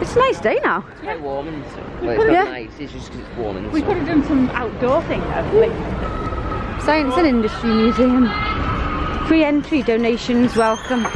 It's a nice day now. It's quite warm and stuff. Well, it's not Yeah. nice, it's just 'cause it's warm in and We stuff. could have done some outdoor thing though. Science and Industry Museum. Free entry, donations welcome. Good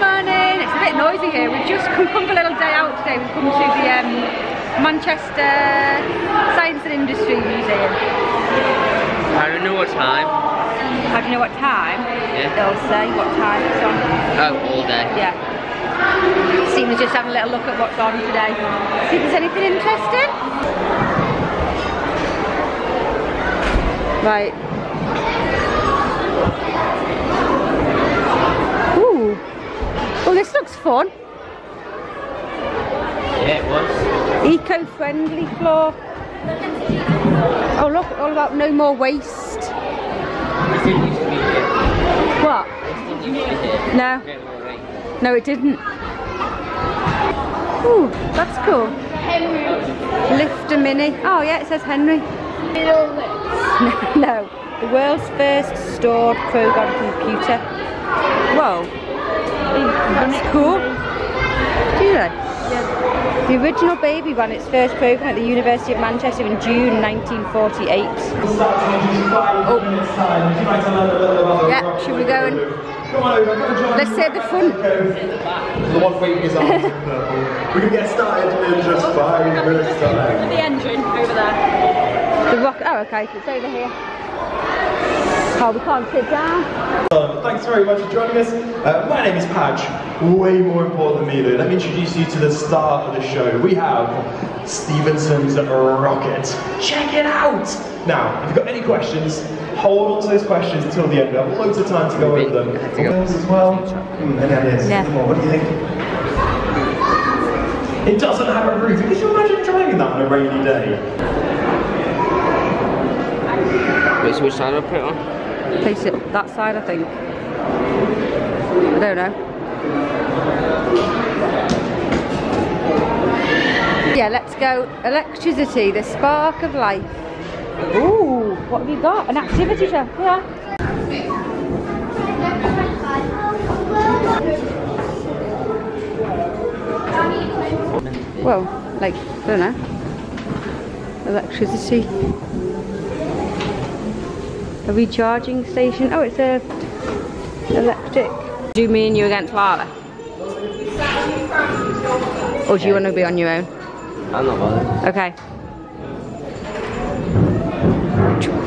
morning. It's a bit noisy here. We've just come for a little day out today. We've come to the um, Manchester Science and Industry Museum. I don't know what time. How do you know what time? Yeah. They'll say what time it's on. Oh, all day. Yeah. Stephen's just having a little look at what's on today. See if there's anything interesting. Right. Ooh. Well, this looks fun. Yeah, it was. Eco-friendly floor. Oh look, all about no more waste. It didn't used to be here. What? It didn't used to be here. No. No. No, it didn't. Ooh, that's cool. Henry. Lift a mini. Oh yeah, it says Henry. no, the world's first stored program computer. Whoa, that's cool. Do they? The original baby ran its first program at the University of Manchester in June 1948. Oh. Yeah, should we go and let's say the front. The one waving his arms. We can get started in just five minutes time. The engine over there. The rock. Oh, okay, it's over here. Oh, we can't sit down. Um, thanks very much for joining us. Uh, my name is Patch. Way more important than me, though. Let me introduce you to the star of the show. We have Stephenson's Rocket. Check it out! Now, if you've got any questions, hold on to those questions until the end. We have loads of time to go over them. Had to go. Those as well. Hmm, any ideas? Yeah. Come on, what do you think? It doesn't have a roof. Could you imagine driving that on a rainy day? Wait, so which side do I put it on? Place it that side, I think. I don't know. Yeah, let's go. Electricity, the spark of life. Ooh, what have you got? An activity show. Yeah. Well, like, I don't know. Electricity. A recharging station. Oh, it's a electric. Do me and you against Lara? Or do you want to be on your own? I'm not bothered. Okay.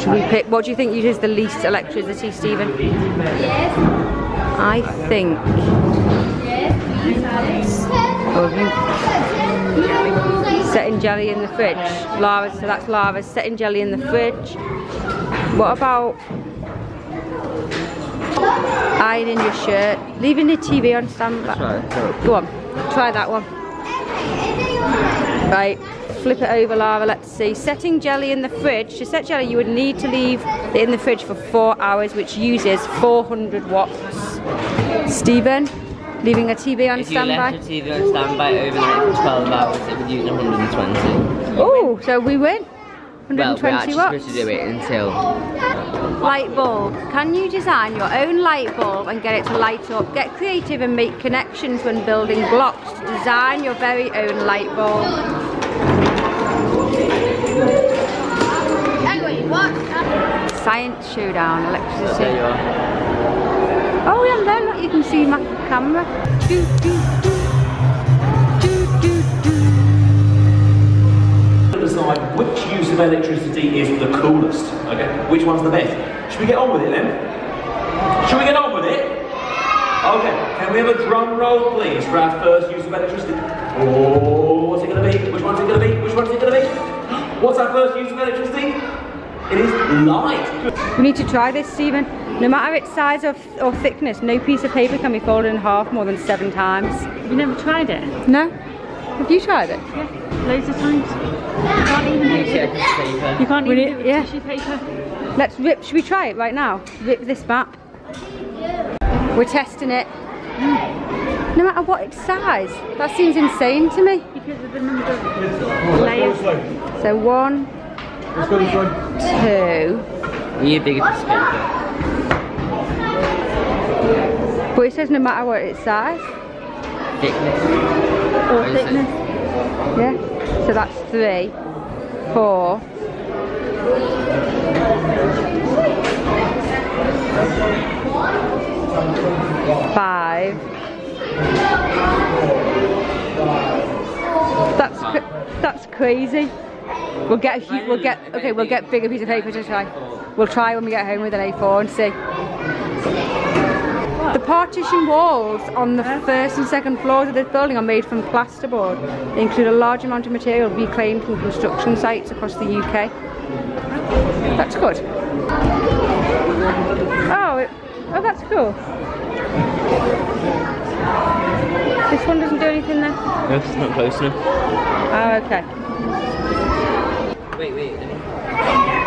Should we pick? What do you think uses the least electricity, Stephen? I think. Oh, you setting jelly in the fridge? Lara's. So that's Lara's setting jelly in the fridge. What about ironing your shirt, leaving the TV on standby? Go on, try that one. Right, flip it over, Lara. Let's see. Setting jelly in the fridge. To set jelly, you would need to leave it in the fridge for four hours, which uses 400 watts. Stephen, leaving a TV on If you left standby. the TV on standby overnight for 12 hours, it would use 120. Oh, so we win. Well, we're 120 actually watts. supposed to do it until Light bulb. Can you design your own light bulb and get it to light up? Get creative and make connections when building blocks. To design your very own light bulb. Science showdown, electricity. there you are. Oh yeah, there, look, you can see my camera. Do, do. Do, decide which use of electricity is the coolest. Okay, which one's the best? Should we get on with it then? Should we get on with it? Okay, can we have a drum roll, please, for our first use of electricity? Oh, what's it going to be? Which one's it going to be? Which one's it going to be? What's our first use of electricity? It is light. We need to try this, Stephen. No matter its size or, or thickness, no piece of paper can be folded in half more than seven times. Have You never tried it? No? Have you tried it? Loads of times. You can't even do it. You can't even it- do it yeah. tissue paper. Let's rip, should we try it right now? Rip this map. We're testing it. No matter what its size. That seems insane to me. Because of the number of layers. So one, two, We need a bigger piece of but it says no matter what its size. Thickness. Or What is it? thickness. Yeah. So that's three, four. Five. That's that's crazy. We'll get a hu- we'll get okay. We'll get bigger piece of paper to try. We'll try when we get home with an A4 and see. The partition walls on the first and second floors of this building are made from plasterboard. They include a large amount of material reclaimed from construction sites across the UK. That's good. Oh, it, oh, that's cool. This one doesn't do anything then. No, it's not close enough. Oh, okay. Wait, wait.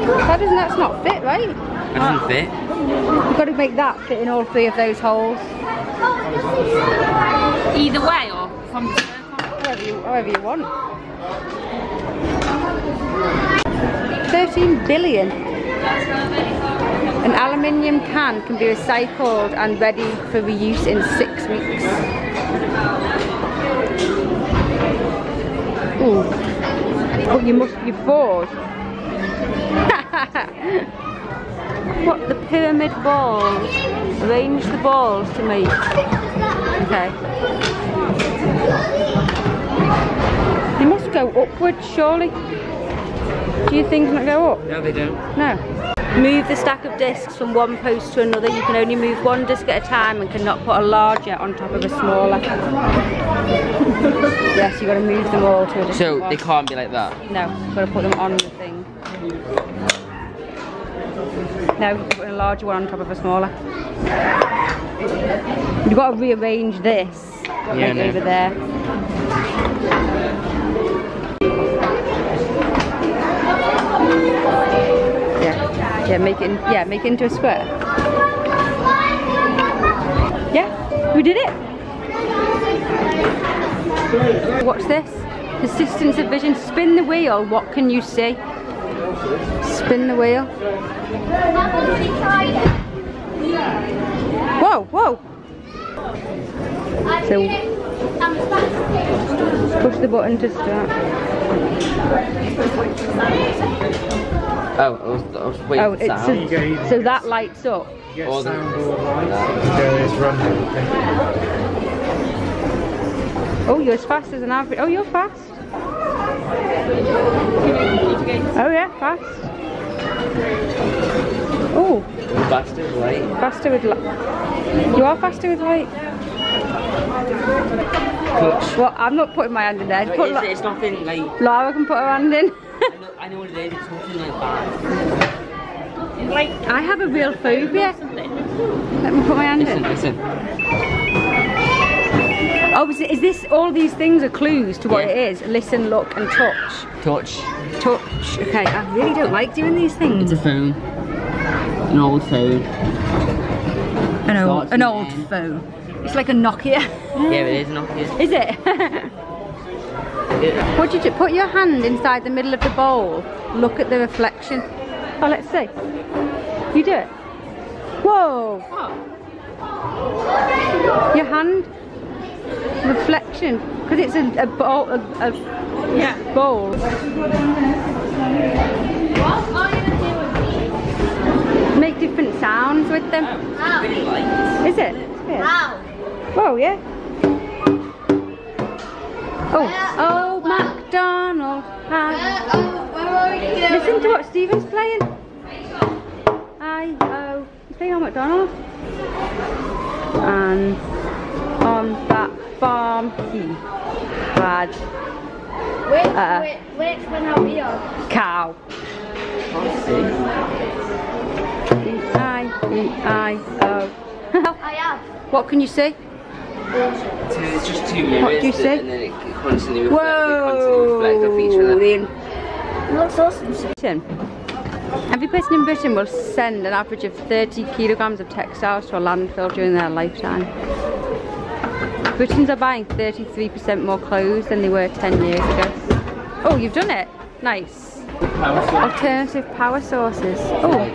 Let me- That doesn't. That's not fit, right? That doesn't fit. You've got to make that fit in all three of those holes. Either way or from the? However you, however you want. 13 billion. An aluminium can can be recycled and ready for reuse in six weeks. Ooh. But you must be bored. what, the pyramid balls? Arrange the balls to make. Okay. They must go upwards, surely. Do you think not go up? No, they don't. No. Move the stack of discs from one post to another. You can only move one disc at a time and cannot put a larger on top of a smaller. yes, you've got to move them all to a different So one. they can't be like that. No, you've got to put them on the thing. No, you're putting a larger one on top of a smaller. You've got to rearrange this Yeah, like I over there. Yeah, make it, yeah, make it into a square. Yeah, we did it. What's this? Persistence of vision. Spin the wheel. What can you see? Spin the wheel. Whoa, whoa. So push the button to start. Oh, I was, I was waiting Oh, it's sound. so, so that lights up. Get Or the- soundboard lights, there is running. Oh, you're as fast as an average. Oh, you're fast. Oh yeah, fast. Oh, Bastard, right? faster with light. You are faster with light. Clutch. Well, I'm not putting my hand in there. No, Put it's, La- it's nothing like. Laura can put her hand in. I know, I know what it is. It's nothing like that. I have a real phobia. Let me put my hand in. Listen, in. listen. Oh, is, is this all these things are clues to what Yeah. it is? Listen, look, and touch. Touch. Touch. Okay, I really don't like doing these things. It's a phone. An old phone. An old, Starts an old phone. It's like a Nokia. Yeah, it is Nokia. Is it? What did you put your hand inside the middle of the bowl? Look at the reflection. Oh, let's see. You do it. Whoa! Your hand reflection because it's a, a bowl. A, a yeah. bowl. Make different sounds with them. Is it? Yeah. Whoa, yeah. Oh, oh, MacDonald. has- Listen to what Stephen's playing. I oh, he's playing on McDonald. And on that farm he had Which, Uh, which, which one are we on? cow. E I E I O. I have. What can you see? It's just two mirrors. What do you that- say? And then it constantly reflects. It constantly Whoa! off each other. The Looks awesome. Britain. Every person in Britain will send an average of 30 kilograms of textiles to a landfill during their lifetime. Britons are buying 33% more clothes than they were 10 years ago. Oh, you've done it. Nice. Alternative power sources. Oh.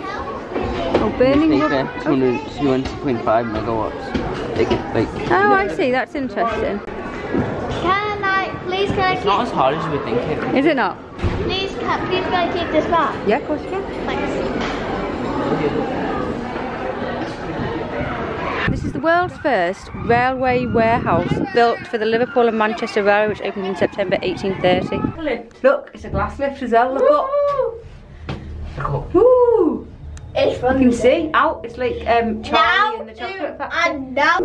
Oh, burning Think rubber. there, 200 200.5 megawatts. Like, Oh, I see. That's interesting. Can I, please can I it's not as hard as you would think it would. Is it not? please can, please can I keep this back? Yeah, of course you can. Thanks. This is the world's first railway warehouse built for the Liverpool and Manchester Railway, which opened in September 1830. Look, it's a glass lift as well. Look up. Woo! It's You fun. can see out. It's like um, Charlie Now, and the Chocolate Factory. and now.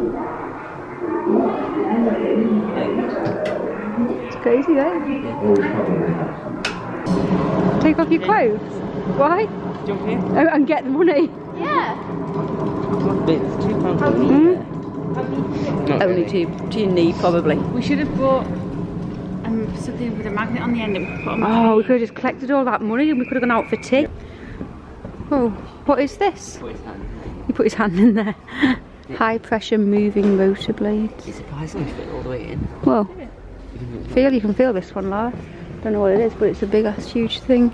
It's crazy, eh? Take off your clothes. Why? Jump in. Oh, and get the money. Yeah. It's two pounds a Hmm? Not Only really. to, to your knee, probably. We should have bought um, something with a magnet on the end and we could put 'em on. Oh, we could have just collected all that money and we could have gone out for tea. Oh, what is this? Put. He put his hand in there. High pressure moving rotor blades. It's surprisingly fit all the way in. Well, feel you can feel this one, Lara. Don't know what it is, but it's a big ass huge thing.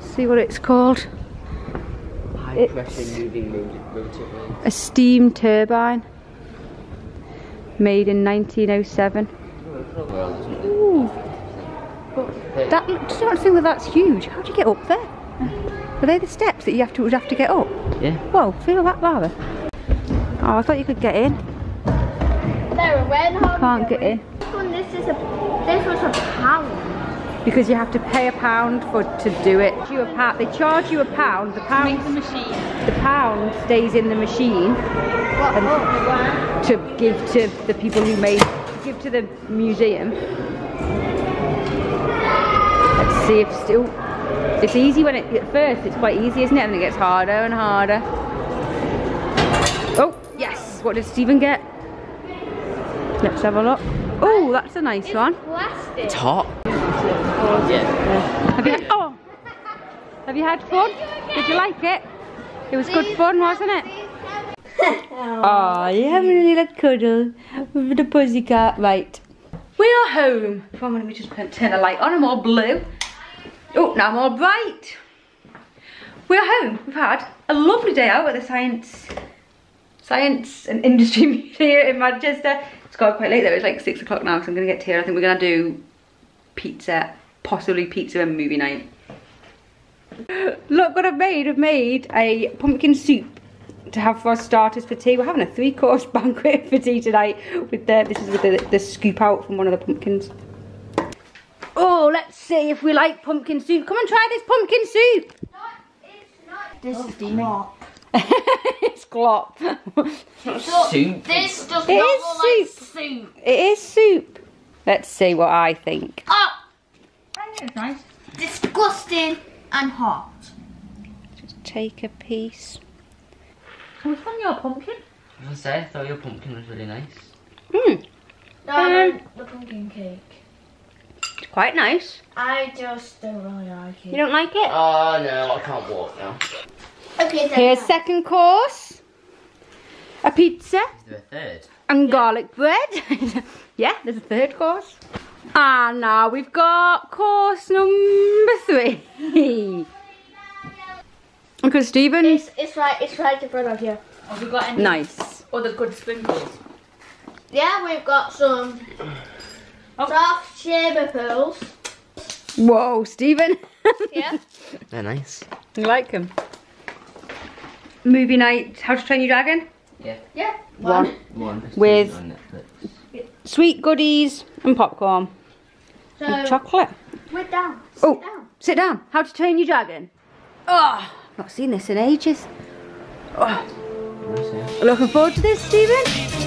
See what it's called? High It's- pressure moving rotor rotor blade. A steam turbine. Made in 1907. World, isn't? Ooh. That just don't think that that's huge. How do you get up there? Are they the steps that you have to would have to get up? Yeah. Whoa, feel that, Lara. Oh, I thought you could get in. There, when are we Can't get in. This one, this is a, this was a pound. Because you have to pay a pound for to do it. You a pa- they charge you a pound. The pound, Make the machine. the pound stays in the machine What? And- wow. to give to the people who made, to give to the museum. Let's see if still. It's easy when it at first. It's quite easy, isn't it? And it gets harder and harder. Oh yes! What did Stephen get? Let's have a look. Oh, that's a nice one. Plastic. It's hot. Have you? Oh, have you had fun? Did you like it? It was good fun, wasn't it? Oh, you having a little cuddle with the pussycat, right? We are home. Come on, let me just turn the light on. I'm all blue. Oh, now I'm all bright. We are home. We've had a lovely day out at the Science Science and Industry Museum in Manchester. It's got quite late though. It's like six o'clock now, so I'm gonna get here. I think we're gonna do pizza, possibly pizza and movie night. Look what I've made. I've made a pumpkin soup to have for our starters for tea. We're having a three course banquet for tea tonight with the, this is with the, the scoop out from one of the pumpkins. Oh, let's see if we like pumpkin soup. Come and try this pumpkin soup. This is steaming. it's glop. Soup. This does It not is look like soup. soup. It is soup. Let's see what I think. It's nice. disgusting and hot. Just take a piece. So what's on your pumpkin? I was gonna say, I thought your pumpkin was really nice. Hmm, No, I don't- the pumpkin cake. it's quite nice. I just don't really like it. You don't like it? Oh no, I can't walk now. Okay, then. Here's second course. A pizza. Is there a third? and garlic bread. yeah, there's a third course. And now we've got course number three. Uncle Stephen. It's, it's right, it's right in front of you. Have we got any Nice. other good sprinkles? Yeah, we've got some Oh. soft shaver pearls. Whoa, Stephen. Yeah. They're nice. you like them? Movie night, How to Train Your Dragon. Yeah. Yeah. One. One. With- on Netflix. Sweet goodies and popcorn. And So, chocolate. wait down. Sit Oh, down. sit down. How to Train Your Dragon. Oh, not seen this in ages. Oh, looking forward to this, Stephen?